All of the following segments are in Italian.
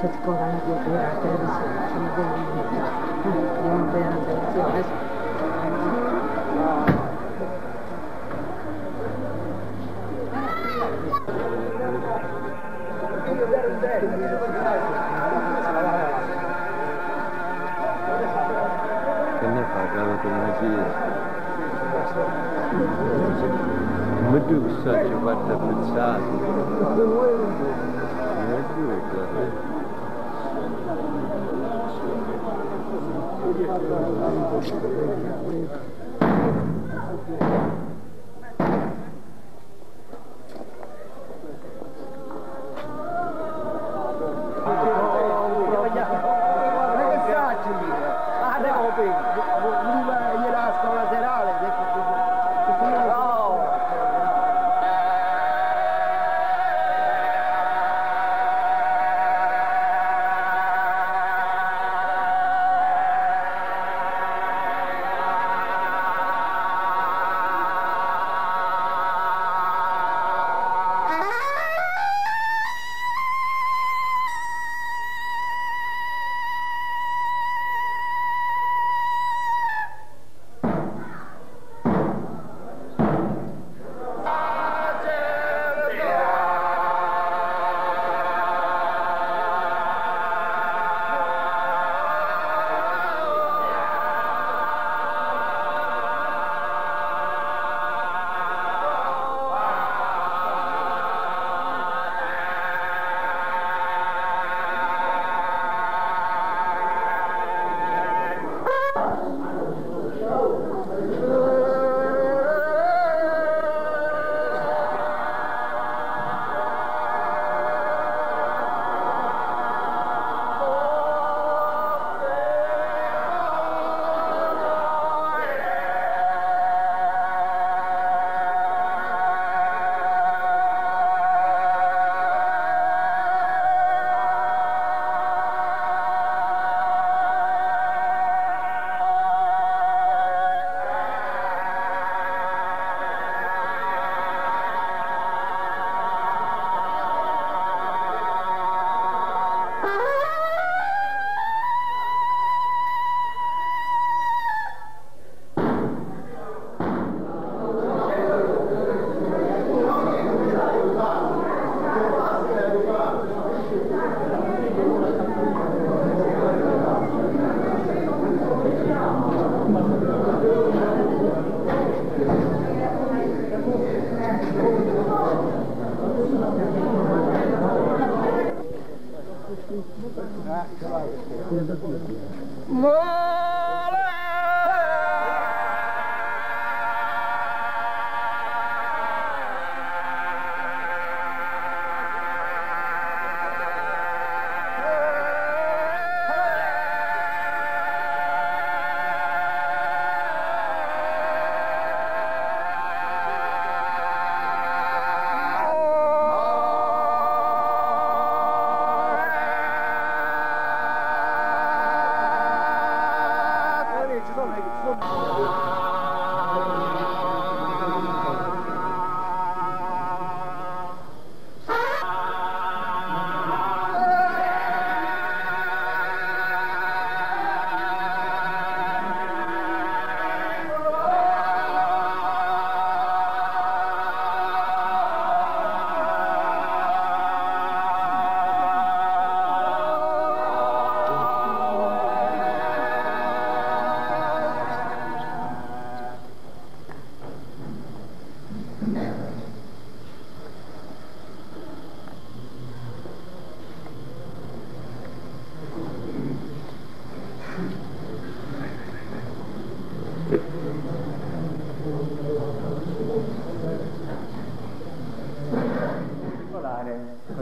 Sete Corona, a televisão, chama Belém.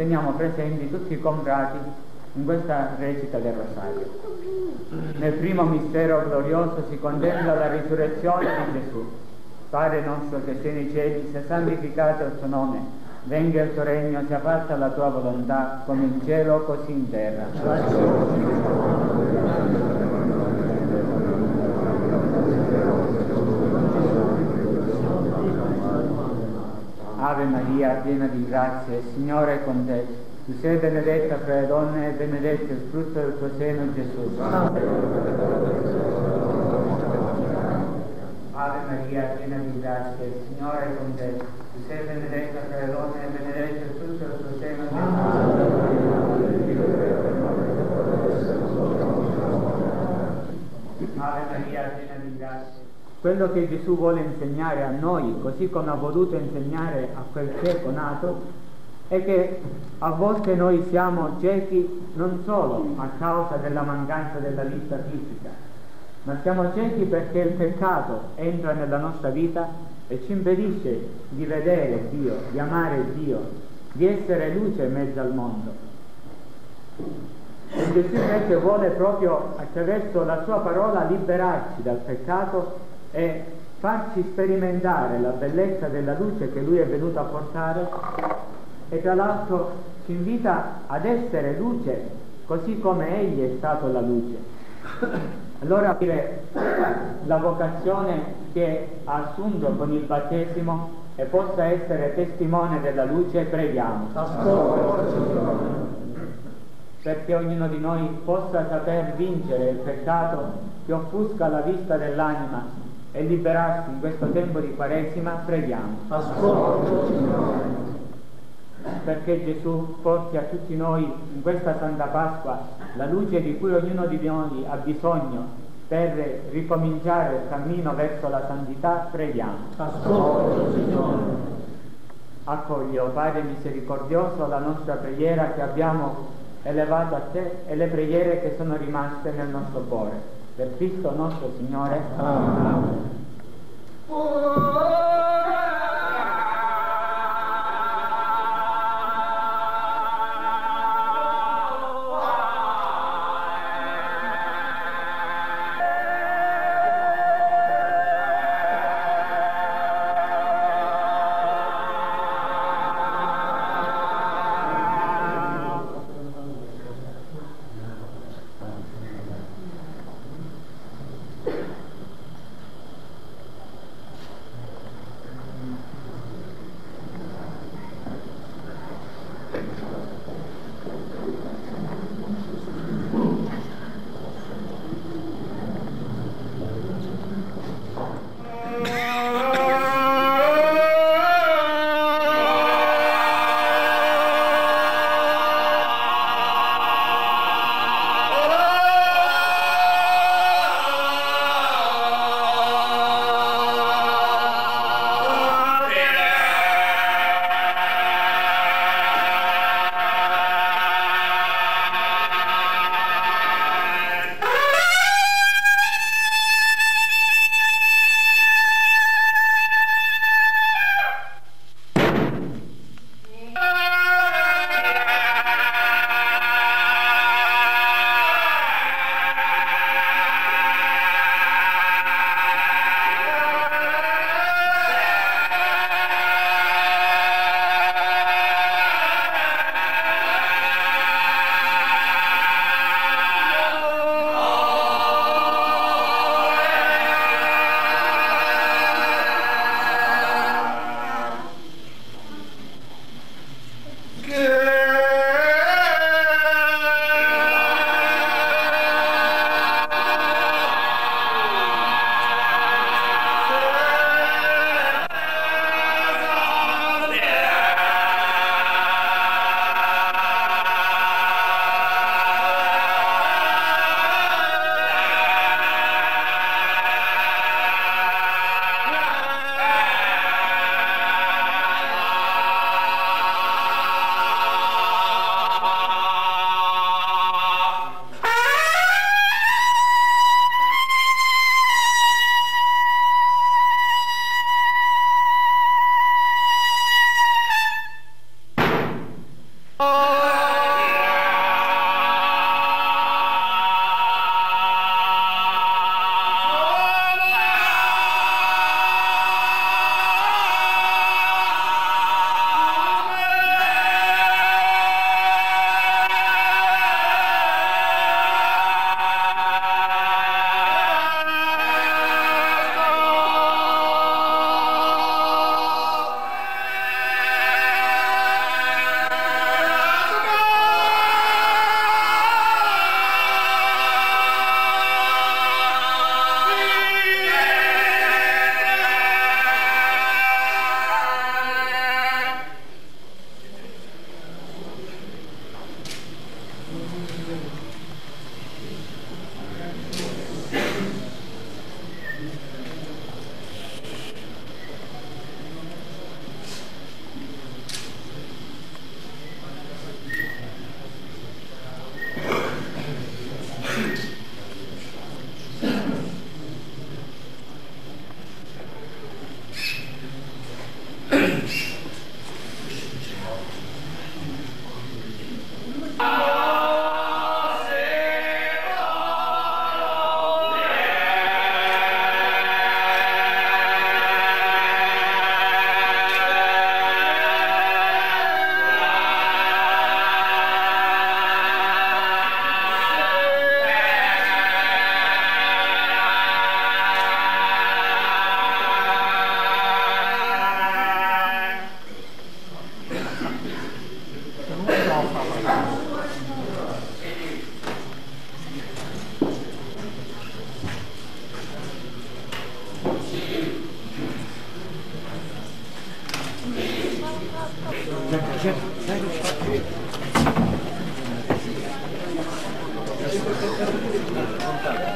Teniamo presenti tutti i comprati in questa recita del Rosario. Nel primo mistero glorioso si contempla la risurrezione di Gesù. Padre nostro che sei nei cieli, sia santificato il tuo nome, venga il tuo regno, sia fatta la tua volontà, come in cielo così in terra. Ave Maria, piena di grazia, il Signore è con te. Tu sei benedetta fra le donne e benedetto il frutto del tuo seno, Gesù. Ave Maria, piena di grazia, il Signore è con te. Tu sei benedetta fra le donne e benedetto il frutto del tuo seno, Gesù. Ave Maria, piena di grazia. Quello che Gesù vuole insegnare a noi, così come ha voluto insegnare a quel cieco nato, è che a volte noi siamo ciechi non solo a causa della mancanza della vista fisica, ma siamo ciechi perché il peccato entra nella nostra vita e ci impedisce di vedere Dio, di amare Dio, di essere luce in mezzo al mondo. E Gesù invece vuole proprio attraverso la sua parola liberarci dal peccato e farci sperimentare la bellezza della luce che Lui è venuto a portare e tra l'altro ci invita ad essere luce così come Egli è stato la luce. Allora la vocazione che ha assunto con il battesimo e possa essere testimone della luce, preghiamo. Perché ognuno di noi possa saper vincere il peccato che offusca la vista dell'anima e liberarsi in questo tempo di Quaresima, preghiamo. Ascolta, Perché Gesù porti a tutti noi in questa Santa Pasqua la luce di cui ognuno di noi ha bisogno per ricominciare il cammino verso la santità, preghiamo. Ascolta, Signore. Accoglio, Padre misericordioso, la nostra preghiera che abbiamo elevato a te e le preghiere che sono rimaste nel nostro cuore. Per Cristo nostro Signore. Amen.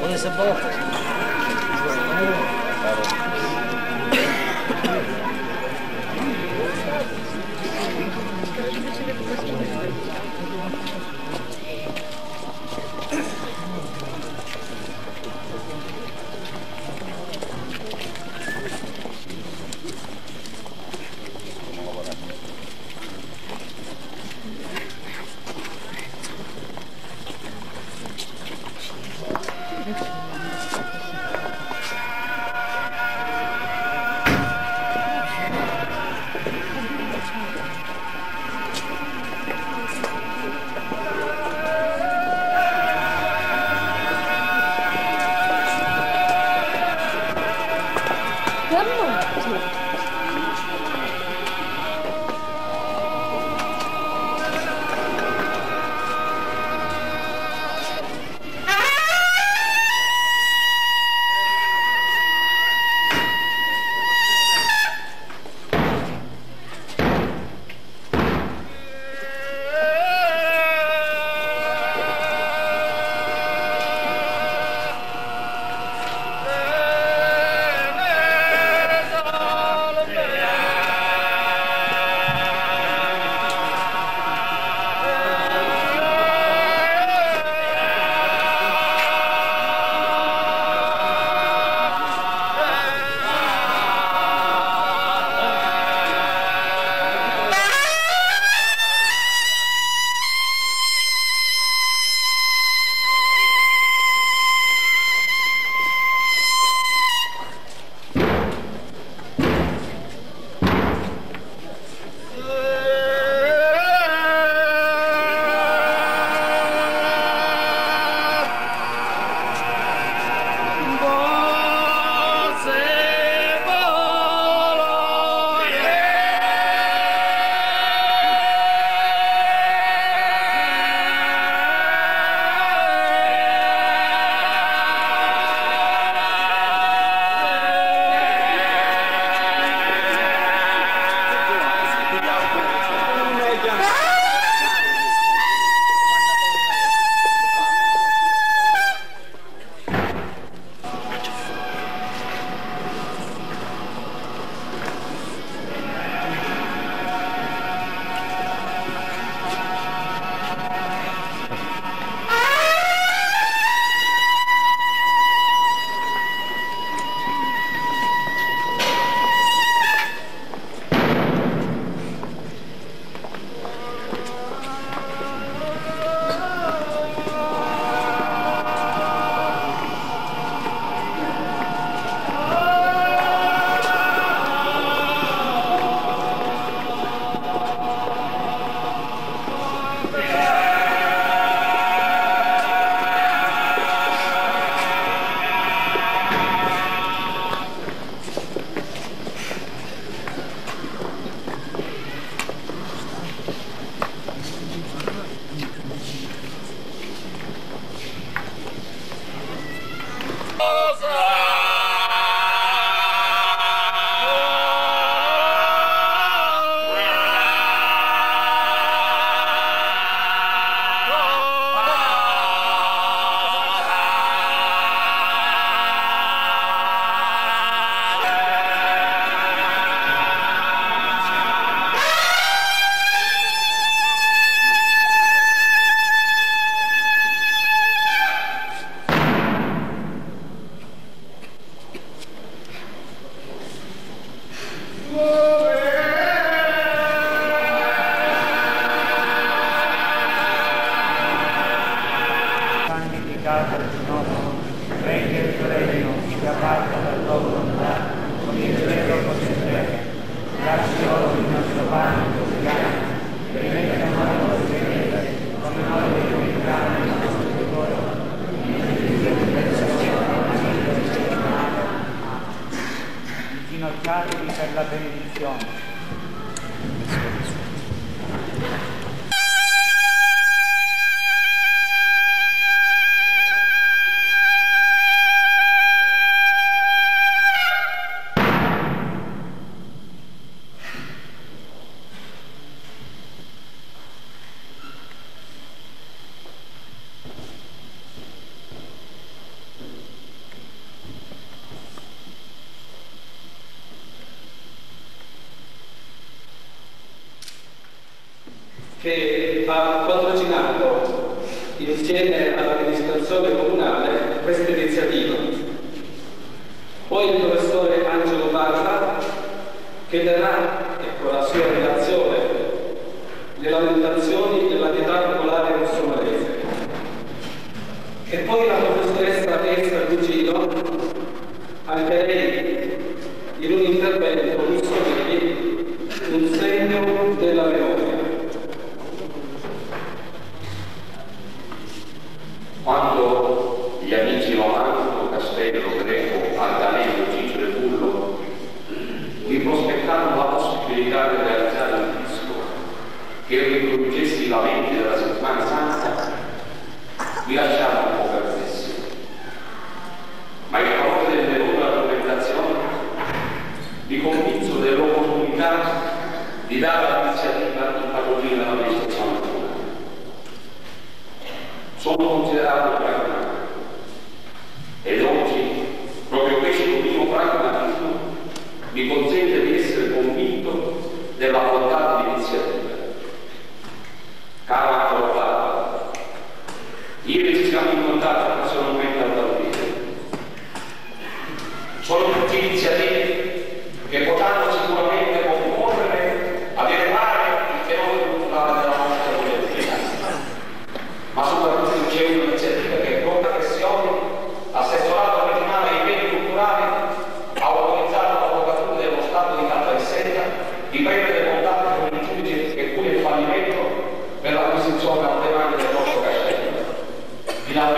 What is the ball? Santificato insieme all'amministrazione comunale questa iniziativa. Poi il professore Angelo Barra che darà, e con la sua relazione, le lamentazioni della dell'attività popolare musulmanese. E poi la professoressa Teresa Cugino, anche lei, in un intervento, un sogno, un segno della memoria. Quando gli amici Romano, Castello, Greco, Ardanello, Cicero e Bullo mm, mi prospettarono la possibilità di realizzare un disco che riproducesse i lamenti della settimana santa, mi lasciarono un po' perplessi. Ma il valore delle loro argomentazioni mi convinso dell'opportunità di dare la onde a Y la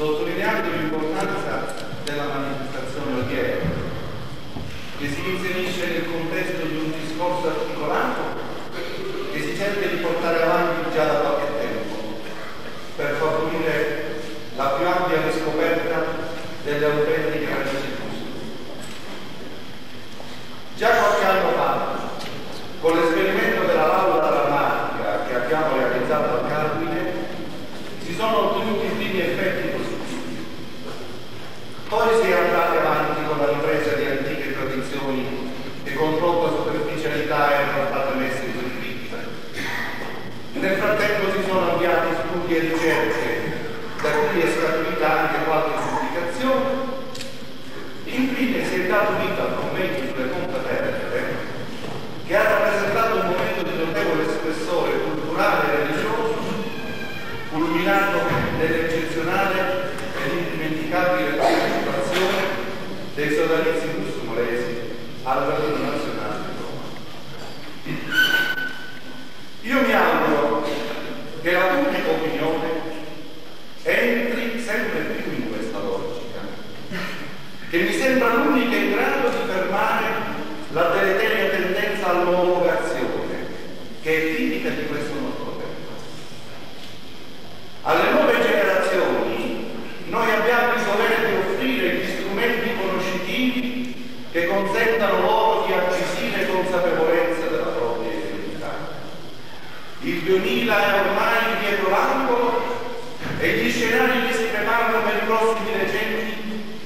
Doutor Ineado,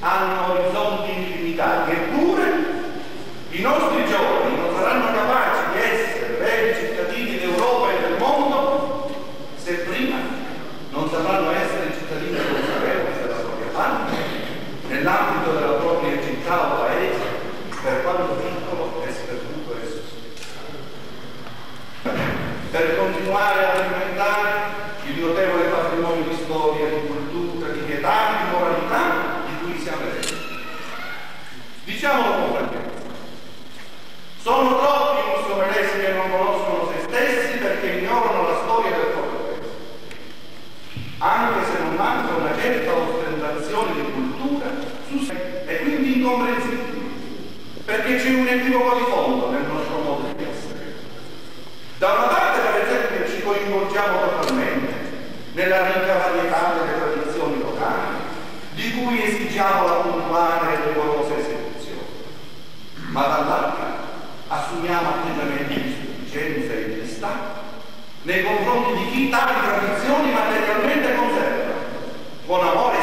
I don't know un fuorifondo nel nostro modo di essere. Da una parte, per esempio, ci coinvolgiamo totalmente nella ricca varietà delle tradizioni locali, di cui esigiamo la puntuale e rigorosa esecuzione, ma dall'altra assumiamo atteggiamenti di sufficienza e di distacco nei confronti di chi tali tradizioni materialmente conserva, con amore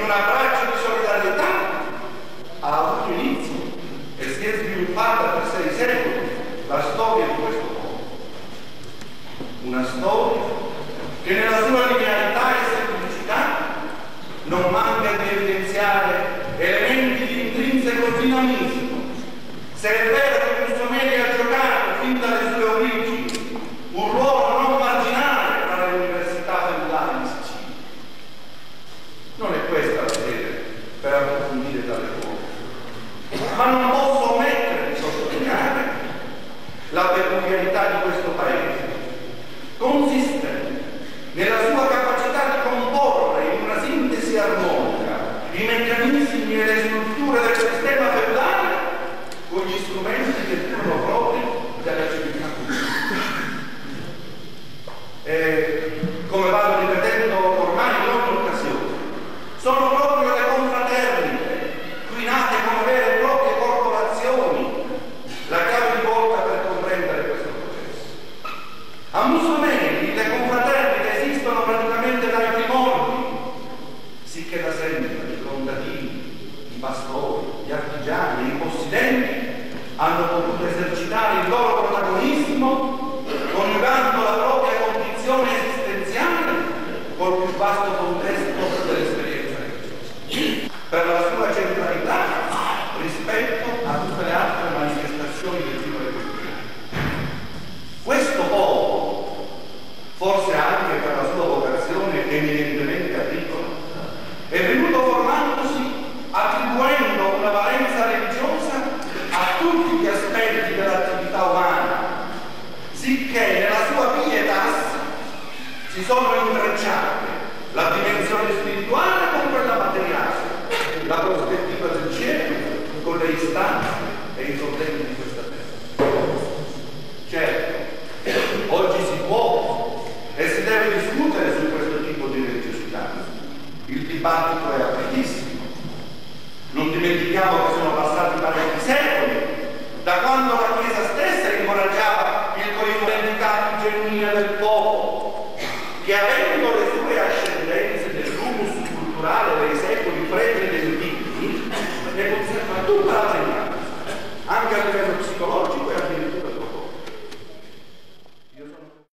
no, na prática do seu